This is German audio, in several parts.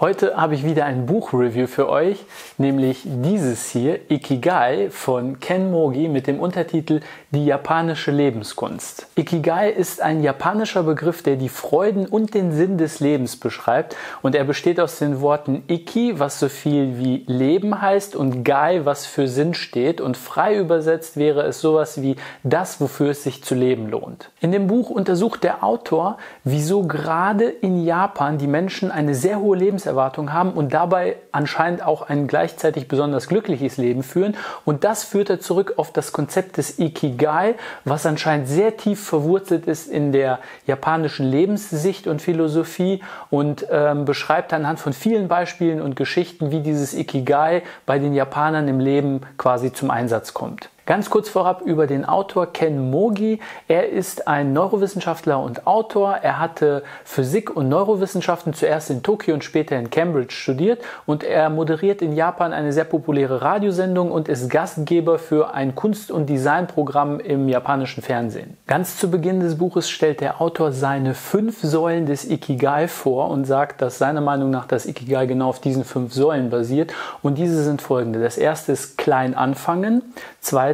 Heute habe ich wieder ein Buchreview für euch, nämlich dieses hier, Ikigai von Ken Mogi mit dem Untertitel Die japanische Lebenskunst. Ikigai ist ein japanischer Begriff, der die Freuden und den Sinn des Lebens beschreibt und er besteht aus den Worten Iki, was so viel wie Leben heißt und Gai, was für Sinn steht und frei übersetzt wäre es sowas wie das, wofür es sich zu leben lohnt. In dem Buch untersucht der Autor, wieso gerade in Japan die Menschen eine sehr hohe Lebens Lebenserwartung haben und dabei anscheinend auch ein gleichzeitig besonders glückliches Leben führen. Und das führt er zurück auf das Konzept des Ikigai, was anscheinend sehr tief verwurzelt ist in der japanischen Lebenssicht und Philosophie und ähm, beschreibt anhand von vielen Beispielen und Geschichten, wie dieses Ikigai bei den Japanern im Leben quasi zum Einsatz kommt. Ganz kurz vorab über den Autor Ken Mogi. Er ist ein Neurowissenschaftler und Autor. Er hatte Physik und Neurowissenschaften zuerst in Tokio und später in Cambridge studiert und er moderiert in Japan eine sehr populäre Radiosendung und ist Gastgeber für ein Kunst- und Designprogramm im japanischen Fernsehen. Ganz zu Beginn des Buches stellt der Autor seine fünf Säulen des Ikigai vor und sagt, dass seiner Meinung nach das Ikigai genau auf diesen fünf Säulen basiert und diese sind folgende. Das erste ist klein anfangen. Zweitens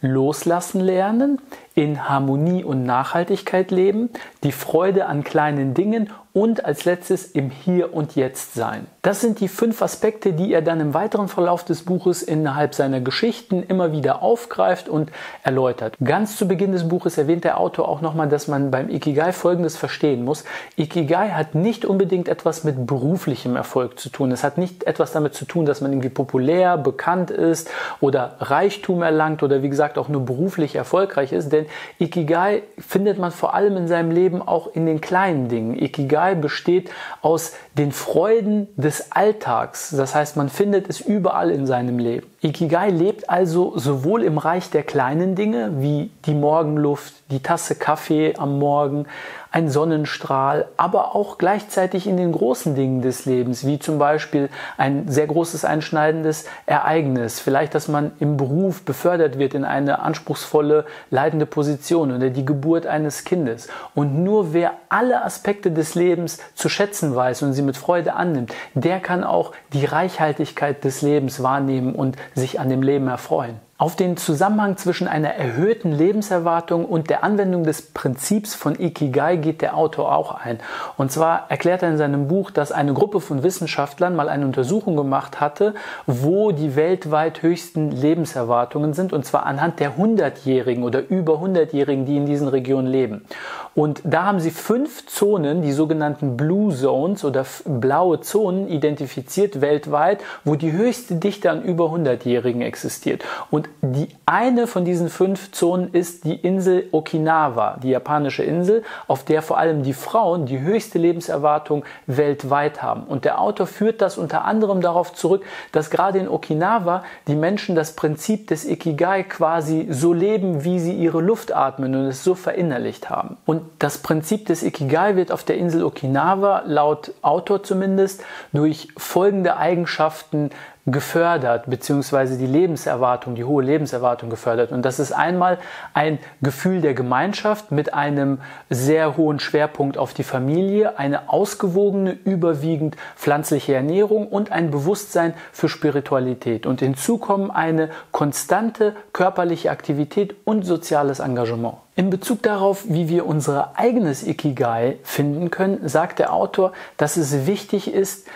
loslassen lernen, in Harmonie und Nachhaltigkeit leben, die Freude an kleinen Dingen und als letztes im Hier und Jetzt sein. Das sind die fünf Aspekte, die er dann im weiteren Verlauf des Buches innerhalb seiner Geschichten immer wieder aufgreift und erläutert. Ganz zu Beginn des Buches erwähnt der Autor auch nochmal, dass man beim Ikigai Folgendes verstehen muss. Ikigai hat nicht unbedingt etwas mit beruflichem Erfolg zu tun. Es hat nicht etwas damit zu tun, dass man irgendwie populär, bekannt ist oder Reichtum erlangt oder wie gesagt auch nur beruflich erfolgreich ist, denn Ikigai findet man vor allem in seinem Leben auch in den kleinen Dingen. Ikigai besteht aus den Freuden des Alltags. Das heißt, man findet es überall in seinem Leben. Ikigai lebt also sowohl im Reich der kleinen Dinge wie die Morgenluft, die Tasse Kaffee am Morgen, ein Sonnenstrahl, aber auch gleichzeitig in den großen Dingen des Lebens, wie zum Beispiel ein sehr großes einschneidendes Ereignis, vielleicht, dass man im Beruf befördert wird in eine anspruchsvolle, leitende Position oder die Geburt eines Kindes. Und nur wer alle Aspekte des Lebens zu schätzen weiß und sie mit Freude annimmt, der kann auch die Reichhaltigkeit des Lebens wahrnehmen und sich an dem Leben erfreuen. Auf den Zusammenhang zwischen einer erhöhten Lebenserwartung und der Anwendung des Prinzips von Ikigai geht der Autor auch ein. Und zwar erklärt er in seinem Buch, dass eine Gruppe von Wissenschaftlern mal eine Untersuchung gemacht hatte, wo die weltweit höchsten Lebenserwartungen sind, und zwar anhand der 100-Jährigen oder über 100-Jährigen, die in diesen Regionen leben. Und da haben sie fünf Zonen, die sogenannten Blue Zones oder blaue Zonen, identifiziert weltweit, wo die höchste Dichte an über 100-Jährigen existiert. Und die eine von diesen fünf Zonen ist die Insel Okinawa, die japanische Insel, auf der vor allem die Frauen die höchste Lebenserwartung weltweit haben. Und der Autor führt das unter anderem darauf zurück, dass gerade in Okinawa die Menschen das Prinzip des Ikigai quasi so leben, wie sie ihre Luft atmen und es so verinnerlicht haben. Und das Prinzip des Ikigai wird auf der Insel Okinawa laut Autor zumindest durch folgende Eigenschaften gefördert, beziehungsweise die Lebenserwartung, die hohe Lebenserwartung gefördert. Und das ist einmal ein Gefühl der Gemeinschaft mit einem sehr hohen Schwerpunkt auf die Familie, eine ausgewogene, überwiegend pflanzliche Ernährung und ein Bewusstsein für Spiritualität. Und hinzu kommen eine konstante körperliche Aktivität und soziales Engagement. In Bezug darauf, wie wir unser eigenes Ikigai finden können, sagt der Autor, dass es wichtig ist,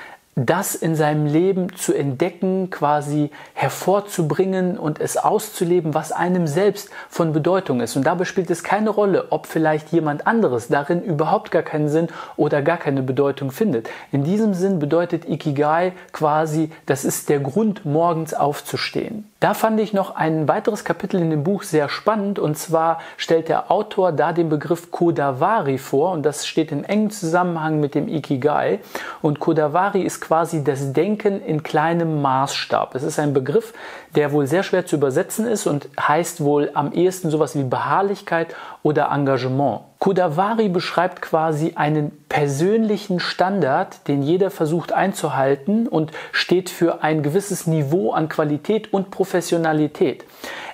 das in seinem Leben zu entdecken, quasi hervorzubringen und es auszuleben, was einem selbst von Bedeutung ist. Und dabei spielt es keine Rolle, ob vielleicht jemand anderes darin überhaupt gar keinen Sinn oder gar keine Bedeutung findet. In diesem Sinn bedeutet Ikigai quasi, das ist der Grund, morgens aufzustehen. Da fand ich noch ein weiteres Kapitel in dem Buch sehr spannend und zwar stellt der Autor da den Begriff Kodawari vor und das steht in engem Zusammenhang mit dem Ikigai und Kodawari ist quasi das Denken in kleinem Maßstab. Es ist ein Begriff, der wohl sehr schwer zu übersetzen ist und heißt wohl am ehesten sowas wie Beharrlichkeit oder Engagement. Kodawari beschreibt quasi einen persönlichen Standard, den jeder versucht einzuhalten und steht für ein gewisses Niveau an Qualität und Professionalität.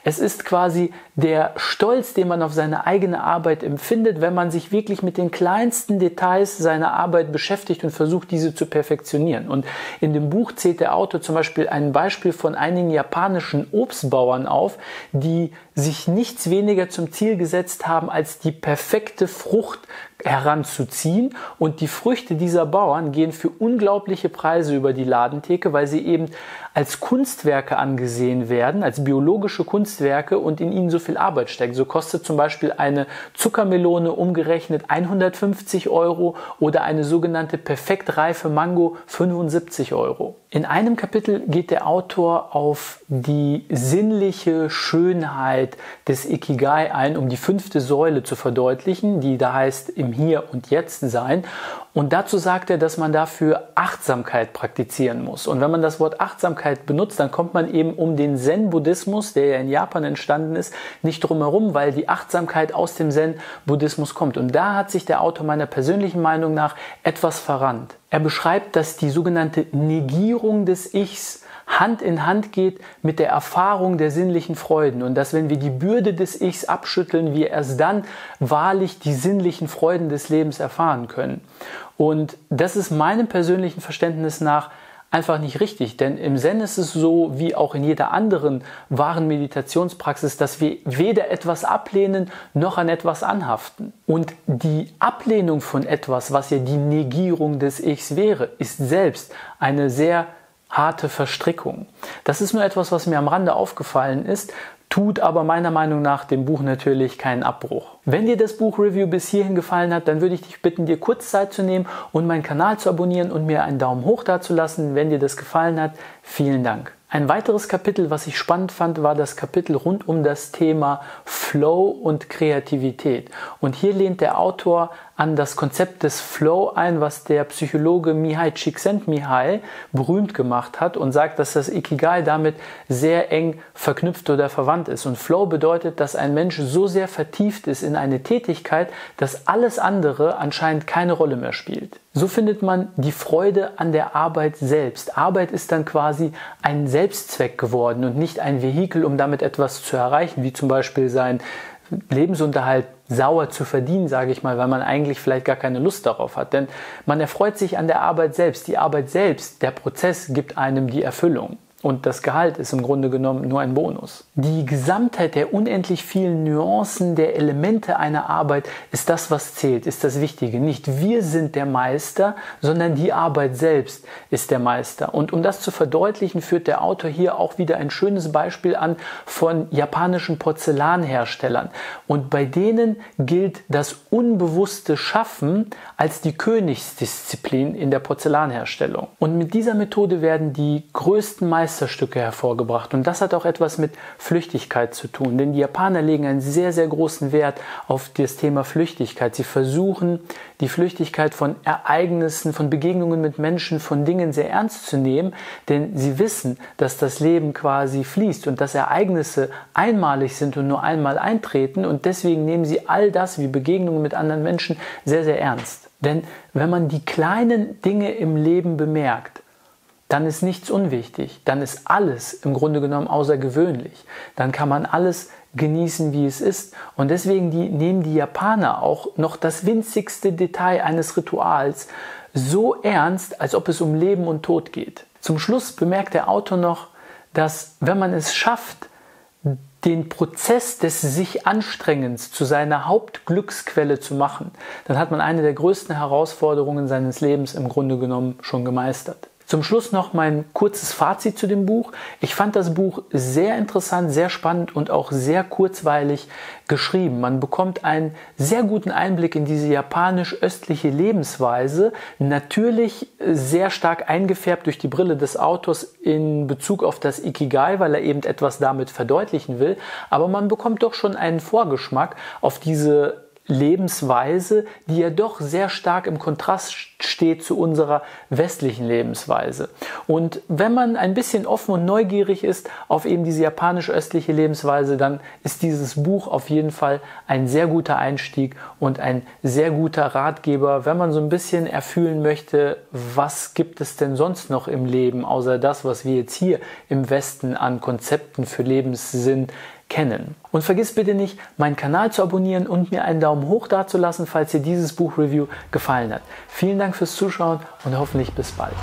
Es ist quasi der Stolz, den man auf seine eigene Arbeit empfindet, wenn man sich wirklich mit den kleinsten Details seiner Arbeit beschäftigt und versucht, diese zu perfektionieren. Und in dem Buch zählt der Autor zum Beispiel ein Beispiel von einigen japanischen Obstbauern auf, die sich nichts weniger zum Ziel gesetzt haben, als die perfekte Frucht heranzuziehen. Und die Früchte dieser Bauern gehen für unglaubliche Preise über die Ladentheke, weil sie eben als Kunstwerke angesehen werden, als biologische Kunstwerke und in ihnen so viel Arbeit steckt. So kostet zum Beispiel eine Zuckermelone umgerechnet 150 Euro oder eine sogenannte perfekt reife Mango 75 Euro. In einem Kapitel geht der Autor auf die sinnliche Schönheit des Ikigai ein, um die fünfte Säule zu verdeutlichen, die da heißt im Hier und Jetzt sein. Und dazu sagt er, dass man dafür Achtsamkeit praktizieren muss. Und wenn man das Wort Achtsamkeit benutzt, dann kommt man eben um den Zen-Buddhismus, der ja in Japan entstanden ist, nicht drum herum, weil die Achtsamkeit aus dem Zen-Buddhismus kommt. Und da hat sich der Autor meiner persönlichen Meinung nach etwas verrannt. Er beschreibt, dass die sogenannte Negierung des Ichs Hand in Hand geht mit der Erfahrung der sinnlichen Freuden und dass wenn wir die Bürde des Ichs abschütteln, wir erst dann wahrlich die sinnlichen Freuden des Lebens erfahren können. Und das ist meinem persönlichen Verständnis nach einfach nicht richtig, denn im Zen ist es so, wie auch in jeder anderen wahren Meditationspraxis, dass wir weder etwas ablehnen noch an etwas anhaften. Und die Ablehnung von etwas, was ja die Negierung des Ichs wäre, ist selbst eine sehr harte Verstrickung. Das ist nur etwas, was mir am Rande aufgefallen ist, tut aber meiner Meinung nach dem Buch natürlich keinen Abbruch. Wenn dir das Buch-Review bis hierhin gefallen hat, dann würde ich dich bitten, dir kurz Zeit zu nehmen und meinen Kanal zu abonnieren und mir einen Daumen hoch dazulassen, wenn dir das gefallen hat. Vielen Dank. Ein weiteres Kapitel, was ich spannend fand, war das Kapitel rund um das Thema Flow und Kreativität. Und hier lehnt der Autor an das Konzept des Flow ein, was der Psychologe Mihai Csikszentmihalyi berühmt gemacht hat und sagt, dass das Ikigai damit sehr eng verknüpft oder verwandt ist. Und Flow bedeutet, dass ein Mensch so sehr vertieft ist in eine Tätigkeit, dass alles andere anscheinend keine Rolle mehr spielt. So findet man die Freude an der Arbeit selbst. Arbeit ist dann quasi ein Selbstzweck geworden und nicht ein Vehikel, um damit etwas zu erreichen, wie zum Beispiel sein Lebensunterhalt sauer zu verdienen, sage ich mal, weil man eigentlich vielleicht gar keine Lust darauf hat. Denn man erfreut sich an der Arbeit selbst. Die Arbeit selbst, der Prozess gibt einem die Erfüllung. Und das Gehalt ist im Grunde genommen nur ein Bonus. Die Gesamtheit der unendlich vielen Nuancen der Elemente einer Arbeit ist das, was zählt, ist das Wichtige. Nicht wir sind der Meister, sondern die Arbeit selbst ist der Meister. Und um das zu verdeutlichen, führt der Autor hier auch wieder ein schönes Beispiel an von japanischen Porzellanherstellern. Und bei denen gilt das unbewusste Schaffen als die Königsdisziplin in der Porzellanherstellung. Und mit dieser Methode werden die größten Meister Meisterstücke hervorgebracht. Und das hat auch etwas mit Flüchtigkeit zu tun. Denn die Japaner legen einen sehr, sehr großen Wert auf das Thema Flüchtigkeit. Sie versuchen, die Flüchtigkeit von Ereignissen, von Begegnungen mit Menschen, von Dingen sehr ernst zu nehmen. Denn sie wissen, dass das Leben quasi fließt und dass Ereignisse einmalig sind und nur einmal eintreten. Und deswegen nehmen sie all das wie Begegnungen mit anderen Menschen sehr, sehr ernst. Denn wenn man die kleinen Dinge im Leben bemerkt, dann ist nichts unwichtig, dann ist alles im Grunde genommen außergewöhnlich, dann kann man alles genießen, wie es ist. Und deswegen die, nehmen die Japaner auch noch das winzigste Detail eines Rituals so ernst, als ob es um Leben und Tod geht. Zum Schluss bemerkt der Autor noch, dass wenn man es schafft, den Prozess des sich Anstrengens zu seiner Hauptglücksquelle zu machen, dann hat man eine der größten Herausforderungen seines Lebens im Grunde genommen schon gemeistert. Zum Schluss noch mein kurzes Fazit zu dem Buch. Ich fand das Buch sehr interessant, sehr spannend und auch sehr kurzweilig geschrieben. Man bekommt einen sehr guten Einblick in diese japanisch-östliche Lebensweise, natürlich sehr stark eingefärbt durch die Brille des Autors in Bezug auf das Ikigai, weil er eben etwas damit verdeutlichen will. Aber man bekommt doch schon einen Vorgeschmack auf diese Lebensweise, die ja doch sehr stark im Kontrast steht zu unserer westlichen Lebensweise. Und wenn man ein bisschen offen und neugierig ist auf eben diese japanisch-östliche Lebensweise, dann ist dieses Buch auf jeden Fall ein sehr guter Einstieg und ein sehr guter Ratgeber, wenn man so ein bisschen erfühlen möchte, was gibt es denn sonst noch im Leben, außer das, was wir jetzt hier im Westen an Konzepten für Lebenssinn kennen. Und vergiss bitte nicht, meinen Kanal zu abonnieren und mir einen Daumen hoch dazulassen, falls dir dieses Buchreview gefallen hat. Vielen Dank fürs Zuschauen und hoffentlich bis bald.